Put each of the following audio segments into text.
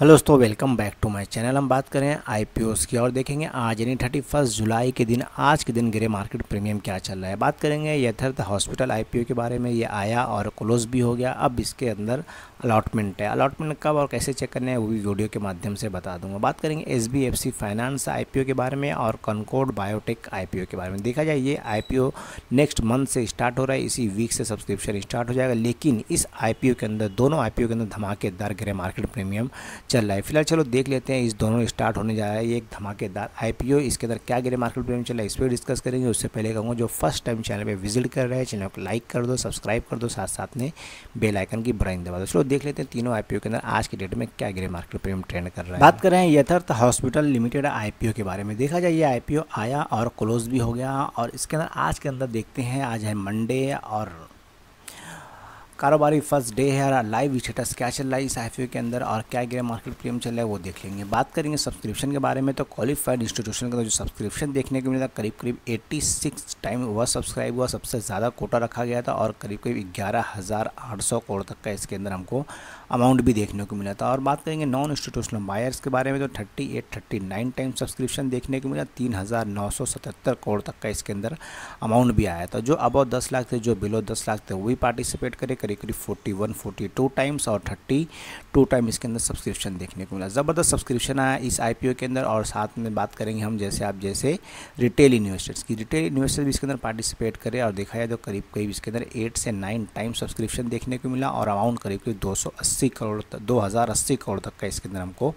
Hello दोस्तों welcome back to my channel हम बात करें आईपीओस की और देखेंगे आज, यानी थर्टी फ़र्स्ट जुलाई के दिन, आज के दिन ग्रे मार्केट प्रीमियम क्या चल रहा है। बात करेंगे यथर्थ हॉस्पिटल आईपीओ के बारे में। ये आया और क्लोज भी हो गया। अब इसके अंदर अलॉटमेंट है। अलॉटमेंट कब और कैसे चेक करना है, वो भी वीडियो के माध्यम से बता दूँगा। बात करेंगे एस फाइनेंस आईपीओ के बारे में और कनकोड बायोटेक आईपीओ के बारे में। देखा जाए, ये आई नेक्स्ट मंथ से स्टार्ट हो रहा है। इसी वीक से सब्सक्रिप्शन स्टार्ट हो जाएगा। लेकिन इस आईपीओ के अंदर, दोनों आईपीओ के अंदर धमाकेदार ग्रे मार्केट प्रीमियम चल रहा है। फ़िलहाल चलो देख लेते हैं, इस दोनों स्टार्ट होने जा रहा है, ये एक धमाकेदार आईपीओ इसके अंदर क्या गिरे मार्केट प्रीमियम चल है इस पर डिस्कस करेंगे। उससे पहले कहूँगा, जो फ़र्स्ट टाइम चैनल पे विज़िट कर रहे हैं, चैनल को लाइक कर दो सब्सक्राइब कर दो, साथ साथ में बेलाइकन की ब्राइन दबा दो। चलो देख लेते हैं तीनों आईपीओ के अंदर आज की डेट में क्या गिरे मार्केट प्रीमियम ट्रेंड कर रहा है। बात कर रहे हैं यथर्थ हॉस्पिटल लिमिटेड आईपीओ के बारे में। देखा जाए, ये आईपीओ आया और क्लोज भी हो गया और इसके अंदर आज के अंदर देखते हैं, आज है मंडे और कारोबारी फ़र्स्ट डे है और लाइव स्टेटस क्या चल रहा है इस आई के अंदर और क्या गिरे मार्केट प्रीमियम चल रहा है वो देख लेंगे। बात करेंगे सब्सक्रिप्शन के बारे में तो क्वालिफाइड इंस्टीट्यूशन का जो सब्सक्रिप्शन देखने को मिला करीब करीब 86 टाइम वह सब्सक्राइब हुआ, सबसे ज़्यादा कोटा रखा गया था और करीब करीब ग्यारह करोड़ तक का इसके अंदर हमको अमाउंट भी देखने को मिला था। और बात करेंगे नॉन इंस्टीट्यूशनल बायर्स के बारे में तो thirty eight thirty nine time subscription देखने को मिला, तीन हज़ार नौ सौ सतहत्तर करोड़ तक का इसके अंदर अमाउंट भी आया था। जो अबाउ दस लाख थे, जो बिलो दस लाख थे, वो भी पार्टिसिपेट करे करीब करीब forty one forty two times और थर्टी टू टाइम इसके अंदर सब्सक्रिप्शन देखने को मिला। ज़बरदस्त सब्सक्रिप्शन आया इस आईपीओ के अंदर और साथ में बात करेंगे हम जैसे आप जैसे रिटेल इन्वेस्टर्स की। रिटेल इन्वेस्टर भी इसके अंदर पार्टिसिपेट करे और देखा जाए तो करीब करीब इसके अंदर एट से नाइन टाइम सब्सक्रिप्शन देखने को मिला और अमाउंट करीब करीब दो करोड़ दो हज़ार अस्सी करोड़ तक का इसके अंदर हमको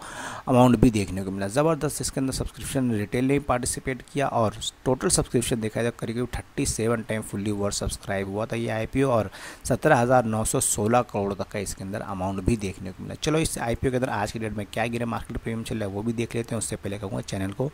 अमाउंट भी देखने को मिला। ज़बरदस्त इसके अंदर सब्सक्रिप्शन रिटेल ने पार्टिसिपेट किया और टोटल सब्सक्रिप्शन देखा जाए करीब करीब thirty time fully word subscribe हुआ था ये आई और सत्रह करोड़ तक का इसके अंदर अमाउंट भी देखने को मिला। चलो इस आईपीओ के अंदर आज की डेट में क्या गिरे मार्केट प्रीमियम चल रहा है वो भी देख लेते हैं। उससे पहले कहूँगा चैनल को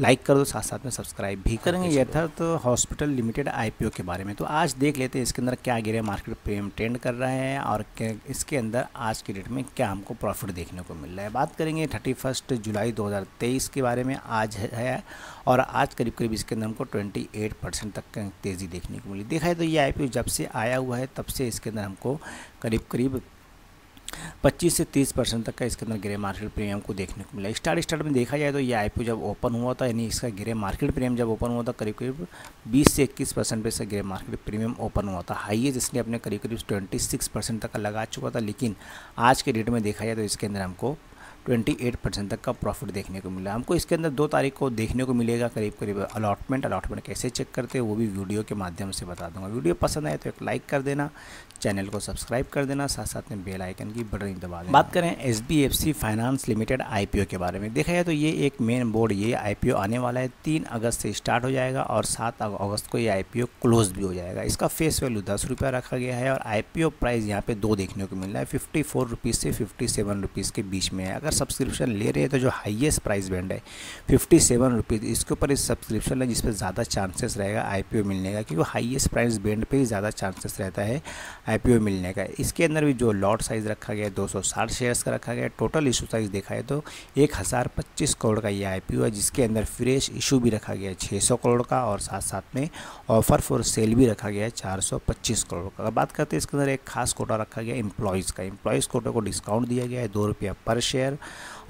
लाइक कर दो साथ साथ में सब्सक्राइब भी करेंगे यथार्थ हॉस्पिटल लिमिटेड आईपीओ के बारे में। तो आज देख लेते हैं इसके अंदर क्या गिरे मार्केट प्रीमियम ट्रेंड कर रहा है और इसके अंदर आज की डेट में क्या हमको प्रॉफिट देखने को मिल रहा है। बात करेंगे थर्टी जुलाई 2023 के बारे में आज है और आज करीब करीब इसके अंदर हमको 28 परसेंट तक तेज़ी देखने को मिली। देखा है तो ये आई जब से आया हुआ है तब से इसके अंदर हमको करीब करीब 25 से 30 परसेंट तक का इसके अंदर ग्रे मार्केट प्रीमियम को देखने को मिला। स्टार्ट स्टार्ट में देखा जाए तो ये आईपीओ जब ओपन हुआ था, यानी इसका ग्रे मार्केट प्रीमियम जब ओपन हुआ था, करीब करीब 20 से 21 परसेंट पर इसका ग्रे मार्केट प्रीमियम ओपन हुआ था। हाईएस्ट इसने अपने करीब करीब 26 परसेंट तक का लगा चुका था, लेकिन आज के डेट में देखा जाए तो इसके अंदर हमको 28 परसेंट तक का प्रॉफिट देखने को मिला। हमको इसके अंदर दो तारीख को देखने को मिलेगा, करीब करीब अलॉटमेंट अलॉटमेंट कैसे चेक करते हैं वो भी वीडियो के माध्यम से बता दूँगा। वीडियो पसंद आए तो एक लाइक कर देना चैनल को सब्सक्राइब कर देना साथ साथ में बेल आइकन की बटन दबा देना। बात करें S finance limited I P O के बारे में। देखा जाए तो ये एक मेन बोर्ड ये आई पी ओ आने वाला है। तीन अगस्त से स्टार्ट हो जाएगा और सात अगस्त को ये आई पी ओ क्लोज भी हो जाएगा। इसका फेस वैल्यू दस रुपया रखा गया है और आई पी ओ प्राइस यहाँ पे दो देखने को मिल रहा है। फिफ्टी फोर रुपीज़ से फिफ्टी सेवन रुपीज़ के बीच में है। अगर सब्सक्रिप्शन ले रहे हैं तो जो हाईएस्ट प्राइस बैंड है फिफ्टी सेवन रुपीज़ इसके ऊपर इस सब्सक्रिप्शन है जिस पर ज़्यादा चांसेस रहेगा आईपीओ मिलने का, क्योंकि हाईएस्ट प्राइस बैंड पे ही ज़्यादा चांसेस रहता है आईपीओ मिलने का। इसके अंदर भी जो लॉट साइज़ रखा गया है, दो शेयर्स का रखा गया टोटल इशू साइज़ देखा है तो एक हज़ार पच्चीस करोड़ का ये आई है, जिसके अंदर फ्रेश इशू भी रखा गया है छः सौ करोड़ का, और साथ साथ में ऑफ़र फॉर सेल भी रखा गया है, चार सौ पच्चीस करोड़ का। अगर बात करते हैं, इसके अंदर एक खास कोटा रखा गया एम्प्लॉयज़ का। एम्प्लॉयज़ कोटे को डिस्काउंट दिया गया है, दो रुपया पर शेयर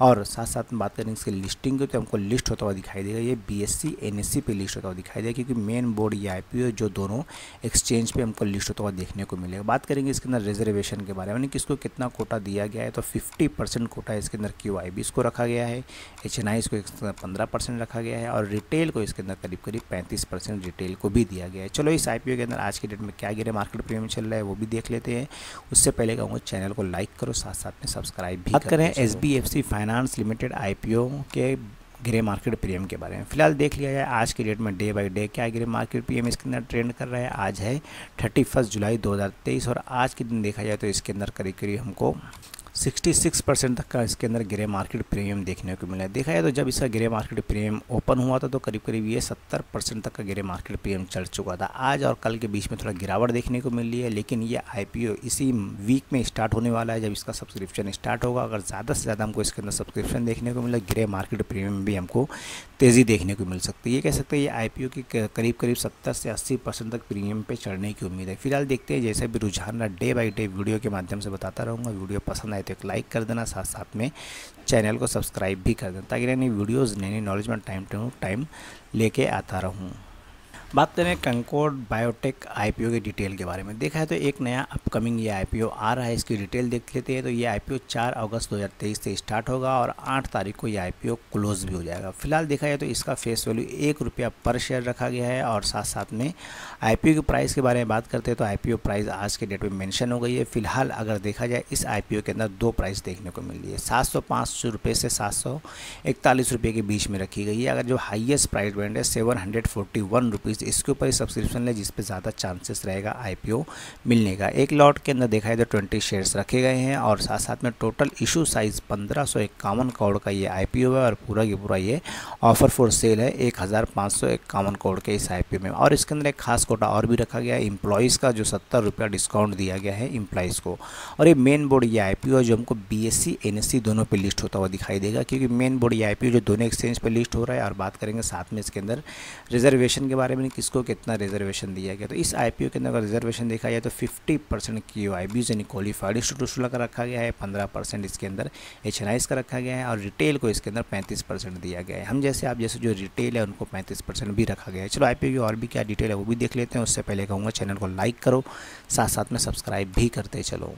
और साथ साथ में बात करें इसकी लिस्टिंग की तो हमको लिस्ट होता हुआ दिखाई देगा ये B S E N S E पे लिस्ट होता हुआ दिखाई देगा क्योंकि मेन बोर्ड ये आई पी जो दोनों एक्सचेंज पे हमको लिस्ट होता हुआ देखने को मिलेगा। बात करेंगे इसके अंदर रिजर्वेशन के बारे में कि इसको कितना कोटा दिया गया है तो फिफ्टी परसेंट कोटा इसके अंदर क्यू आई बी इसको रखा गया है एच एन आई इसको पंद्रह परसेंट रखा गया है और रिटेल को इसके अंदर करीब करीब पैंतीस परसेंट रिटेल को भी दिया गया है। चलो इस आईपीओ के अंदर आज की डेट में क्या गिरे मार्केट प्रीमियम चल रहा है वो भी देख लेते हैं। उससे पहले कहूँगा चैनल को लाइक करो साथ साथ में सब्सक्राइब भी बात करें S B F C finance limited I IPO के ग्रे मार्केट प्रीमियम के बारे में। फ़िलहाल देख लिया जाए, आज के डेट में डे बाय डे क्या ग्रे मार्केट प्रीमियम इसके अंदर ट्रेंड कर रहा है। आज है थर्टी फ़र्स्ट जुलाई 2023 और आज के दिन देखा जाए तो इसके अंदर करीब करीब हमको 66 परसेंट तक का इसके अंदर ग्रे मार्केट प्रीमियम देखने को मिला है। देखा जाए तो जब इसका ग्रे मार्केट प्रीमियम ओपन हुआ था तो करीब करीब ये 70 परसेंट तक का ग्रे मार्केट प्रीमियम चल चुका था। आज और कल के बीच में थोड़ा गिरावट देखने को मिल है, लेकिन ये आईपीओ इसी वीक में स्टार्ट होने वाला है, जब इसका सब्सक्रिप्शन स्टार्ट होगा। अगर ज़्यादा से ज़्यादा हमको इसके अंदर सब्सक्रिप्शन देखने को मिला, ग्रे मार्केट प्रीमियम भी हमको तेज़ी देखने को मिल सकती है। ये कह सकते हैं ये आईपीओ की करीब करीब सत्तर से अस्सी परसेंट तक प्रीमियम पर चढ़ने की उम्मीद है। फ़िलहाल देखते हैं, जैसे भी रुझान डे बाई डे वीडियो के माध्यम से बताता रहूँगा। वीडियो पसंद आए तो एक लाइक कर देना साथ साथ में चैनल को सब्सक्राइब भी कर देना, ताकि नई वीडियोज़ नई नई नॉलेज में टाइम टू टाइम लेके आता रहूँ। बात करें कंकोड बायोटेक आईपीओ की डिटेल के बारे में। देखा है तो एक नया अपकमिंग ये आईपीओ आ रहा है, इसकी डिटेल देख लेते हैं। तो ये आईपीओ 4 अगस्त 2023 से स्टार्ट होगा और 8 तारीख को ये आईपीओ क्लोज भी हो जाएगा। फ़िलहाल देखा जाए तो इसका फेस वैल्यू एक रुपया पर शेयर रखा गया है और साथ साथ में आईपीओ के प्राइस के बारे में बात करते हैं तो आईपीओ प्राइस आज के डेट में मैंशन हो गई है। फ़िलहाल अगर देखा जाए, इस आईपीओ के अंदर दो प्राइस देखने को मिल रही है। सात सौ से सात सौ के बीच में रखी गई है। अगर जो हाइएस्ट प्राइस बैंड है, सेवन हंड्रेड रुपीज़ तो इसके ऊपर ही सब्सक्रिप्शन ले, जिस पे ज़्यादा चांसेस रहेगा आईपीओ मिलने का। एक लॉट के अंदर देखा जाए तो ट्वेंटी शेयर्स रखे गए हैं और साथ साथ में टोटल इशू साइज़ पंद्रह सौ इक्यावन करोड़ का ये आईपीओ है और पूरा की पूरा ये ऑफ़र फॉर सेल है एक हज़ार पाँच सौ इक्यावन करोड़ के इस आईपीओ में। और इसके अंदर एक खास कोटा और भी रखा गया है इम्प्लॉज़ का जो सत्तर रुपया डिस्काउंट दिया गया है इम्प्लॉज़ को। और ये मेन बोर्ड ये आई है जो हमको बी एस सी दोनों पर लिस्ट होता हुआ दिखाई देगा, क्योंकि मेन बोर्ड ये आई जो दोनों एक्सचेंज पर लिस्ट हो रहा है। और बात करेंगे साथ में इसके अंदर रिजर्वेशन के बारे में किसको कितना रिजर्वेशन दिया गया? तो इस आईपीओ के अंदर अगर रिजर्वेशन देखा जाए तो 50 परसेंट की ओ आई बी यानी क्वालिफाइड इंस्टीट्यूशन का रखा गया है 15 परसेंट इसके अंदर एच का रखा गया है और रिटेल को इसके अंदर 35 परसेंट दिया गया है। हम जैसे आप जैसे जो रिटेल है उनको 35 परसेंट भी रखा गया है। चलो आईपीओ की और भी क्या डिटेल है वो भी देख लेते हैं। उससे पहले कहूँगा चैनल को लाइक करो साथ साथ में सब्सक्राइब भी करते चलो।